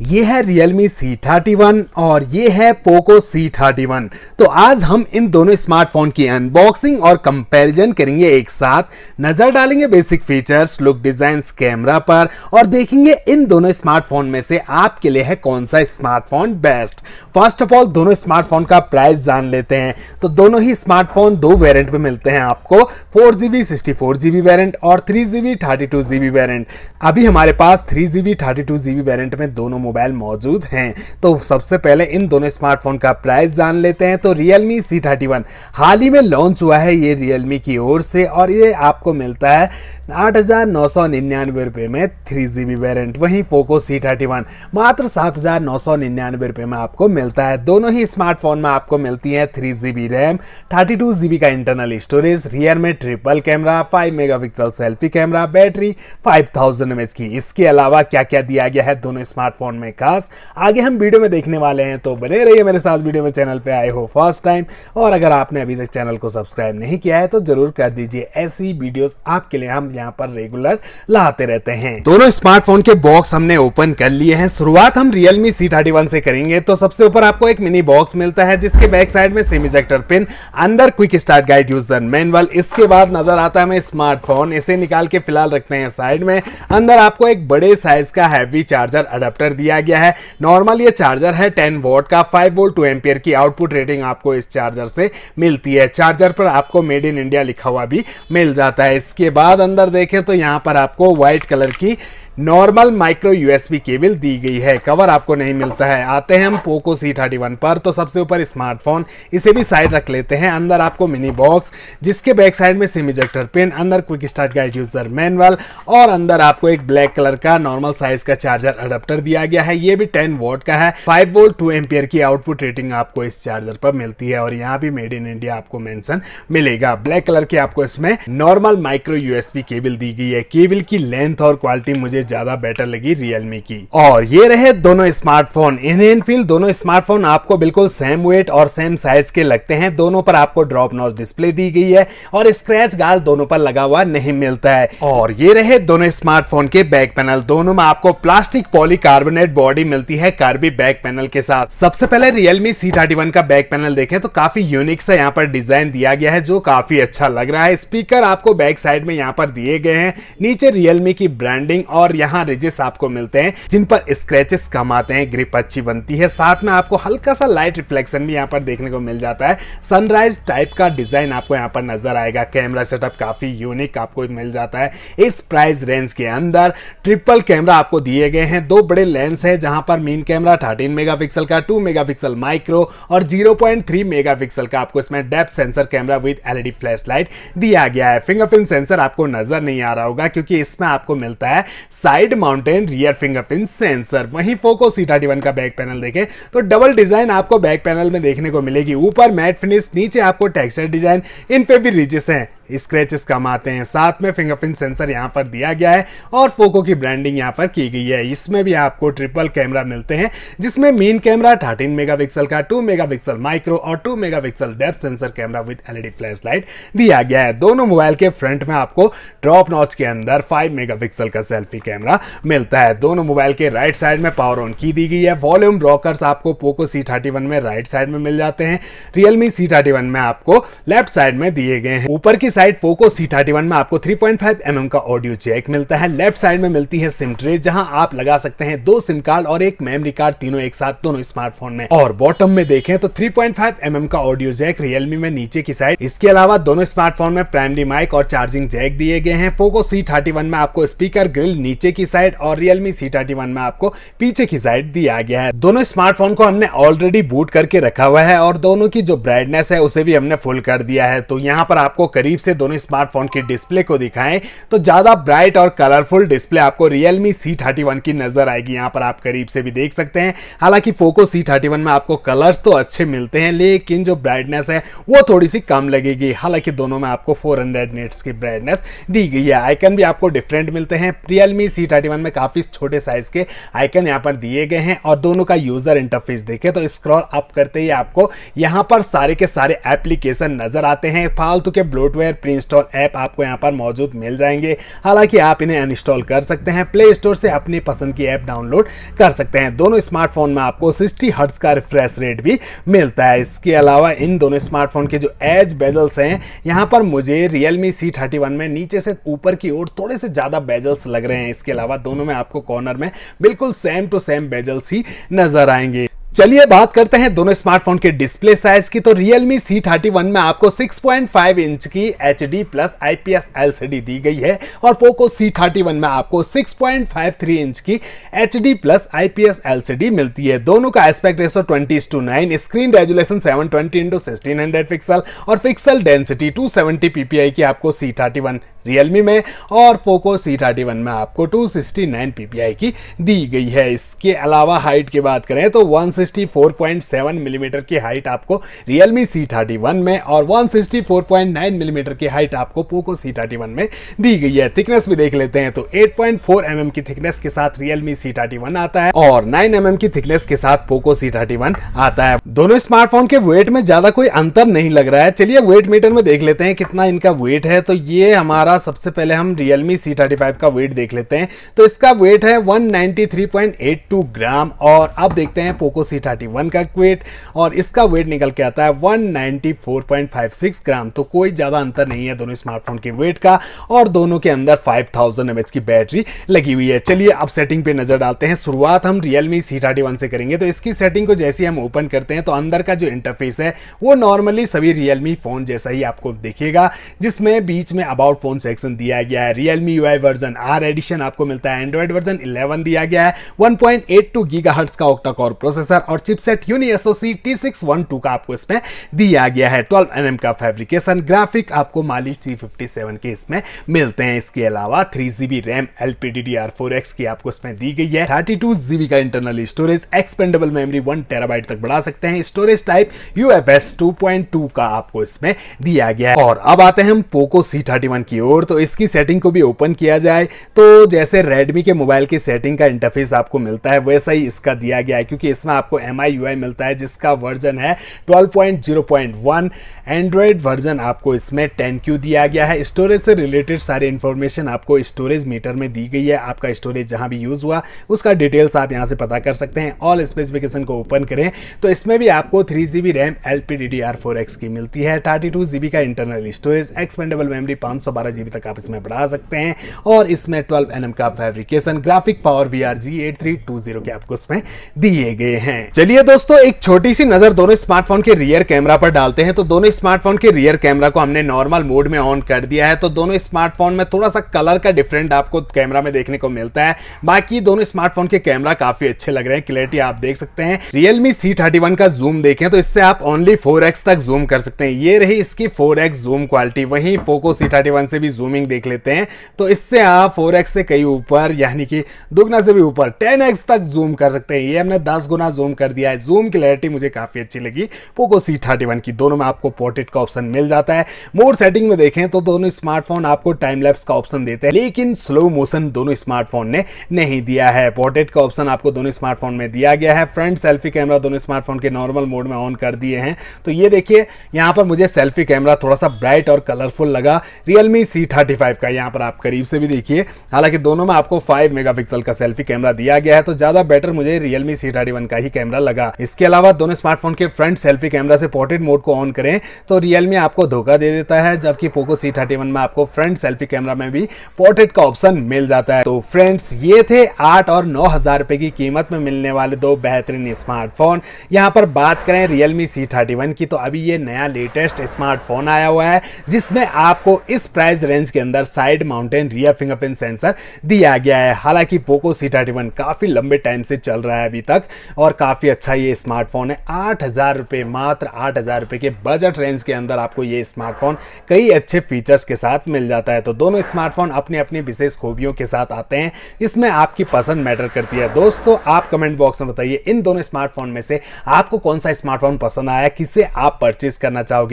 ये है Realme C31 और ये है Poco C31 तो आज हम इन दोनों स्मार्टफ़ोन की अनबॉक्सिंग और कंपैरिजन करेंगे एक साथ। नज़र डालेंगे basic features look design camera पर और देखेंगे इन दोनों स्मार्टफ़ोन में से आपके लिए है कौन सा smartphone best first of all दोनों स्मार्टफ़ोन का प्राइस जान लेते हैं। तो दोनों ही स्मार्टफ़ोन दो वेरिएंट में मिलते हैं आपको। Four GB sixty four GB variant और three GB thirty two GB variant अभी हमारे पास three GB thirty two GB variant में दोनों मोबाइल मौजूद हैं। तो सबसे पहले इन दोनों स्मार्टफ़ोन का प्राइस जान लेते हैं। तो रियलमी सी थर्टी वन हाल ही में लॉन्च हुआ है ये Realme की ओर से और ये आपको मिलता है आठ हज़ार नौ सौ निन्यानवे रुपए में थ्री जीबी वेरियंट वहीं पोको सी थर्टी वन मात्र सात हज़ार नौ सौ निन्यानवे रुपए में आपको मिलता है। दोनों ही स्मार्टफ़ोन में आपको मिलती है three GB RAM thirty two GB का इंटरनल स्टोरेज रियर में triple camera five megapixel selfie camera battery five thousand की। इसके अलावा क्या क्या दिया गया है दोनों स्मार्टफ़ोन में खास? आगे हम वीडियो में देखने वाले हैं तो बने रहिए मेरे साथ वीडियो में चैनल पे। आए हो फ़र्स्ट टाइम और अगर आपने अभी तक चैनल को सब्सक्राइब नहीं किया है तो ज़रूर कर दीजिए। ऐसी वीडियोस आपके लिए हम यहाँ पर रेगुलर लाते रहते हैं। दोनों स्मार्टफ़ोन के बॉक्स हमने ओपन कर लिए हैं। शुरुआत हम Realme C31 से करेंगे। तो सबसे ऊपर आपको एक मिनी बॉक्स मिलता है, जिसके बैक साइड में सेमी जेक्टर पिन अंदर quick start guide user manual इसके बाद नज़र आता है हमें स्मार्टफ़ोन इसे निकाल के फ़िलहाल रखते हैं साइड में। अंदर आपको एक बड़े साइज़ का हैवी चार्जर अडेप्टर दिया गया है। नॉर्मल ये चार्जर है टेन वोट का फाइव वोल्ट टू एम्पियर की आउटपुट रेटिंग आपको इस चार्जर से मिलती है। चार्जर पर आपको मेड इन इंडिया लिखा हुआ भी मिल जाता है। इसके बाद अंदर देखें तो यहाँ पर आपको व्हाइट कलर की नॉर्मल माइक्रो यूएसबी केबल दी गई है। कवर आपको नहीं मिलता है। आते हैं हम पोको सी थर्टी वन पर तो सबसे ऊपर स्मार्टफ़ोन। इसे भी साइड रख लेते हैं। अंदर आपको मिनी बॉक्स, जिसके बैक साइड में सिम इजेक्टर पिन, अंदर quick start guide user manual, और अंदर आपको एक ब्लैक कलर का नॉर्मल साइज़ का चार्जर अडेप्टर दिया गया है। ये भी टेन वोट का है। फाइव वोल्ट, टू एम्पियर की आउटपुट रेटिंग आपको इस चार्जर पर मिलती है, और यहाँ भी मेड इन इंडिया आपको मेंशन मिलेगा। ब्लैक कलर की आपको इसमें नॉर्मल माइक्रो यूएसबी केबल दी गई है। केबल की लेंथ और क्वालिटी मुझे ज़्यादा बेटर लगी रियलमी की। और ये रहे दोनों स्मार्टफ़ोन इन इनफील्ड दोनों स्मार्टफ़ोन आपको बिल्कुल सेम वेट और सेम साइज़ के लगते हैं। दोनों पर आपको ड्रॉप नॉच डिस्प्ले दी गई है और स्क्रैच गार्ड दोनों पर लगा हुआ नहीं मिलता है। और ये रहे दोनों स्मार्टफ़ोन के बैक पैनल दोनों में आपको प्लास्टिक पॉलीकार्बोनेट बॉडी मिलती है कार्बी बैक पैनल के साथ। सबसे पहले रियलमी सी का बैक पैनल देखें तो काफ़ी यूनिक सा यहाँ पर डिज़ाइन दिया गया है, जो काफ़ी अच्छा लग रहा है। स्पीकर आपको बैक साइड में यहाँ पर दिए गए हैं। नीचे रियलमी की ब्रांडिंग और यहाँ रिजेस आपको मिलते हैं, जिन पर स्क्रेचेस कम आते हैं ग्रिप अच्छी बनती है। साथ में आपको हल्का सा लाइट रिफ्लेक्शन भी यहाँ पर देखने को मिल जाता है। सनराइज टाइप का डिज़ाइन आपको यहाँ पर नज़र आएगा। कैमरा सेटअप काफ़ी यूनिक आपको मिल जाता है। इस प्राइस रेंज के अंदर ट्रिपल कैमरा आपको दिए गए हैं। दो बड़े लेंस है, जहाँ पर मेन कैमरा 13 मेगापिक्सल का 2 मेगापिक्सल माइक्रो और 0.3 मेगापिक्सल का आपको इसमें depth sensor camera with LED flash light दिया गया है। फिंगरप्रिंट सेंसर आपको नज़र नहीं आ रहा होगा, क्योंकि इसमें आपको मिलता है side mounted, rear fingerprint, sensor. वहीं फोको सी का बैक पैनल देखें तो डबल डिज़ाइन आपको बैक पैनल में देखने को मिलेगी। ऊपर मैट फिनिश, नीचे आपको टेक्सचर डिज़ाइन, इन पे भी रिजिस हैं। स्क्रैचेस कम आते हैं। साथ में फिंगरप्रिंट सेंसर यहाँ पर दिया गया है और फोको की ब्रांडिंग यहाँ पर की गई है। इसमें भी आपको ट्रिपल कैमरा मिलते हैं, जिसमें मेन कैमरा 13 मेगापिक्सल का 2 मेगापिक्सल माइक्रो और 2 megapixel depth sensor camera with LED flash light दिया गया है। दोनों मोबाइल के फ्रंट में आपको ड्रॉप नॉच के अंदर 5 मेगापिक्सल का सेल्फी कैमरा मिलता है। दोनों मोबाइल के राइट साइड में पावर ऑन की दी गई है। वॉल्यूम रॉकर्स आपको पोको सी थर्टी में राइट साइड में मिल जाते हैं। रियलमी सी थर्टी में आपको लेफ़्ट साइड में दिए गए हैं। ऊपर की side Poco C thirty one में आपको 3.5 mm का ऑडियो जैक मिलता है। लेफ़्ट साइड में मिलती है सिम ट्रे जहाँ आप लगा सकते हैं दो सिम कार्ड और एक मेमोरी कार्ड तीनों एक साथ, दोनों स्मार्टफ़ोन में। और बॉटम में देखें तो 3.5 mm का ऑडियो जैक रियलमी में नीचे की साइड इसके अलावा दोनों स्मार्टफ़ोन में प्राइमरी माइक और चार्जिंग जैक दिए गए हैं। पोको सी थर्टी वन में आपको स्पीकर ग्रिल नीचे की साइड और रियलमी सी थर्टी वन में आपको पीछे की साइड दिया गया है। दोनों स्मार्टफ़ोन को हमने ऑलरेडी बूट करके रखा हुआ है और दोनों की जो ब्राइटनेस है, उसे भी हमने फुल कर दिया है। तो यहाँ पर आपको करीब से दोनों स्मार्टफ़ोन की डिस्प्ले को दिखाएँ तो ज़्यादा ब्राइट और कलरफुल डिस्प्ले आपको Realme C31 की नज़र आएगी। यहाँ पर आप करीब से भी देख सकते हैं। हालाँकि Poco C31 में आपको कलर्स तो अच्छे मिलते हैं, लेकिन जो ब्राइटनेस है, वो थोड़ी सी कम लगेगी। हालाँकि दोनों में आपको 400 हंड्रेड की ब्राइटनेस दी गई है। आइकन भी आपको डिफरेंट मिलते हैं। Realme C31 में काफ़ी छोटे साइज़ के आइकन यहाँ पर दिए गए हैं और दोनों का यूज़र इंटरफेस देखे तो स्क्रॉल अप करते ही आपको यहाँ पर सारे के सारे एप्लीकेशन नज़र आते हैं। फालतू के bloatware software pre install app आपको यहाँ पर मौजूद मिल जाएँगे। हालाँकि आप इन्हें अनइंस्टॉल कर सकते हैं, प्ले स्टोर से अपनी पसंद की ऐप डाउनलोड कर सकते हैं। दोनों स्मार्टफ़ोन में आपको सिक्सटी हर्ट्स का रिफ्रेश रेट भी मिलता है। इसके अलावा इन दोनों स्मार्टफ़ोन के जो एज बेजल्स हैं, यहाँ पर मुझे रियलमी सी थर्टी वन में नीचे से ऊपर की ओर थोड़े से ज़्यादा बेजल्स लग रहे हैं। इसके अलावा दोनों में आपको कॉर्नर में बिल्कुल सेम टू सेम बेजल्स ही नज़र आएँगे। चलिए बात करते हैं दोनों स्मार्टफ़ोन के डिस्प्ले साइज़ की। तो Realme C31 में आपको 6.5 इंच की HD प्लस IPS LCD दी गई है और Poco C31 में आपको 6.53 इंच की HD प्लस IPS LCD मिलती है। दोनों का aspect ratio 20 to 9 screen resolution 720 twenty into sixteen pixel और पिक्सल डेंसिटी 270 ppi की आपको C31 रियलमी में और पोको सी थर्टी वन में आपको 269 ppi की दी गई है। इसके अलावा हाइट की बात करें तो 164.7 मिलीमीटर की हाइट आपको रियलमी सी थर्टी वन में और 164.9 मिलीमीटर की हाइट आपको पोको सी थर्टी वन में दी गई है। थिकनेस भी देख लेते हैं तो 8.4 mm की थिकनेस के साथ रियलमी सी थर्टी वन आता है और 9 mm की थिकनेस के साथ पोको सी थर्टी वन आता है। दोनों स्मार्टफ़ोन के वेट में ज़्यादा कोई अंतर नहीं लग रहा है। चलिए वेट मीटर में देख लेते हैं कितना इनका वेट है। तो ये हमारा हमारा सबसे पहले हम Realme C35 का वेट देख लेते हैं। तो इसका वेट है 193.82 ग्राम और अब देखते हैं पोको C31 का वेट और इसका वेट निकल के आता है 194.56 ग्राम। तो कोई ज़्यादा अंतर नहीं है दोनों स्मार्टफ़ोन के वेट का और दोनों के अंदर 5000 थाउज़ेंड की बैटरी लगी हुई है। चलिए अब सेटिंग पे नज़र डालते हैं। शुरुआत हम Realme C31 से करेंगे। तो इसकी सेटिंग को जैसे हम ओपन करते हैं तो अंदर का जो इंटरफेस है, वो नॉर्मली सभी Realme फ़ोन जैसा ही आपको दिखेगा, जिसमें बीच में अबाउट फ़ोन सेक्शन दिया गया है। Realme U version R edition आपको मिलता है। एंड्रॉइड वर्जन 11 दिया गया है। 1.82 गीगाहर्ट्ज का ऑक्टा कोर प्रोसेसर और चिपसेट यूनी एसओसी T612 का आपको इसमें दिया गया है। 12 एनएम का फैब्रिकेशन ग्राफिक आपको मालिश T57 के इसमें मिलते हैं। इसके अलावा थ्री जीबी रैम LPDDR4X की आपको इसमें दी गई है। थर्टी टू जीबी का internal storage expandable memory one terabyte तक बढ़ा सकते हैं। स्टोरेज टाइप UFS 2.2 का आपको इसमें दिया गया है। और अब आते हैं हम पोको C31 की ओर। और तो इसकी सेटिंग को भी ओपन किया जाए। तो जैसे रेडमी के मोबाइल की सेटिंग का इंटरफेस आपको मिलता है, वैसा ही इसका दिया गया है, क्योंकि इसमें आपको एम आई मिलता है, जिसका वर्जन है 12.0.1 एंड्रॉयड वर्जन आपको इसमें 10Q दिया गया है। स्टोरेज से रिलेटेड सारी इंफॉर्मेशन आपको स्टोरेज मीटर में दी गई है। आपका स्टोरेज जहाँ भी यूज़ हुआ, उसका डिटेल्स आप यहाँ से पता कर सकते हैं। ऑल स्पेसिफिकेशन को ओपन करें। तो इसमें भी आपको three GB RAM L P D D R four X की मिलती है। थर्टी टू जीबी का इंटरनल स्टोरेज एक्सपेंडेबल मेमरी पाँच सौ बारह जीबी तक आप इसमें बढ़ा सकते हैं। और इसमें 12 एनएम का fabrication graphic power V R G eight three two zero के आपको इसमें दिए गए हैं। चलिए दोस्तों, एक छोटी सी नज़र दोनों स्मार्टफ़ोन के रियर कैमरा पर डालते हैं। तो दोनों स्मार्टफ़ोन के रियर कैमरा को हमने नॉर्मल मोड में ऑन कर दिया है। तो दोनों स्मार्टफ़ोन में थोड़ा सा कलर का डिफरेंट आपको कैमरा में देखने को मिलता है। बाकी दोनों स्मार्टफ़ोन के कैमरा काफ़ी अच्छे लग रहे हैं। क्लियरिटी आप देख सकते हैं। रियलमी सी थर्टी वन का जूम देखें तो इससे आप ओनली फोर तक जूम कर सकते हैं। ये रही इसकी फोर जूम क्वालिटी वहीं पोको सी थर्टी से भी जूमिंग देख लेते हैं। तो इससे आप फोर से कई ऊपर, यानी कि दुगना से भी ऊपर टेन तक जूम कर सकते हैं। ये हमने दस गुना जूम कर दिया है। जूम क्लैरिटी मुझे काफ़ी अच्छी लगी। पोको सी थर्टी वन की दोनों में आपको पोर्ट्रेट का ऑप्शन मिल जाता है। मोर सेटिंग में देखें तो दोनों स्मार्टफ़ोन आपको टाइम लैप्स का ऑप्शन देते हैं। लेकिन स्लो मोशन दोनों स्मार्टफ़ोन ने नहीं दिया है। पोर्ट्रेट का ऑप्शन आपको दोनों स्मार्टफ़ोन में दिया गया है। फ्रंट सेल्फी कैमरा दोनों स्मार्टफ़ोन के नॉर्मल मोड में ऑन कर दिए हैं। तो ये देखिए, यहाँ पर मुझे सेल्फी कैमरा थोड़ा सा ब्राइट और कलरफुल लगा। रियलमी सी फाइव का यहाँ पर आप करीब से भी देखिए। हालाँकि दोनों में आपको 5 मेगापिक्सल का सेल्फी कैमरा दिया गया है तो ज़्यादा बेटर मुझे रियलमी सी थर्टी का ही कैमरा लगा। इसके अलावा दोनों स्मार्टफ़ोन के फ्रंट सेल्फी कैमरा से पोर्ट्रेट मोड को ऑन करें तो रियलमी आपको धोखा दे देता है, जबकि पोको सी थर्टी वन में आपको फ्रंट सेल्फी कैमरा में भी पोर्ट्रेट का ऑप्शन मिल जाता है। तो फ्रेंड्स ये थे आठ और नौ हज़ार रुपए की कीमत में मिलने वाले दो बेहतरीन स्मार्टफ़ोन यहाँ पर बात करें रियलमी सी थर्टी वन की तो अभी ये नया लेटेस्ट स्मार्टफ़ोन आया हुआ है, जिसमें आपको इस प्राइस रेंज के अंदर side mounted rear fingerprint sensor दिया गया है। हालाँकि पोको सी थर्टी वन काफ़ी लंबे टाइम से चल रहा है अभी तक और काफ़ी अच्छा ये स्मार्टफ़ोन है। आठ हज़ार रुपए मात्र, आठ हज़ार रुपए के बजट रेंज के अंदर आपको ये स्मार्टफ़ोन कई अच्छे फीचर्स के साथ मिल जाता है। तो दोनों स्मार्टफ़ोन अपनी अपनी विशेष खूबियों के साथ आते हैं। इसमें आपकी पसंद मैटर करती है। दोस्तों, आप कमेंट बॉक्स में बताइए, इन दोनों स्मार्टफ़ोन में से आपको कौन सा स्मार्टफ़ोन पसंद आया, किसे आप परचेज करना चाहोगे?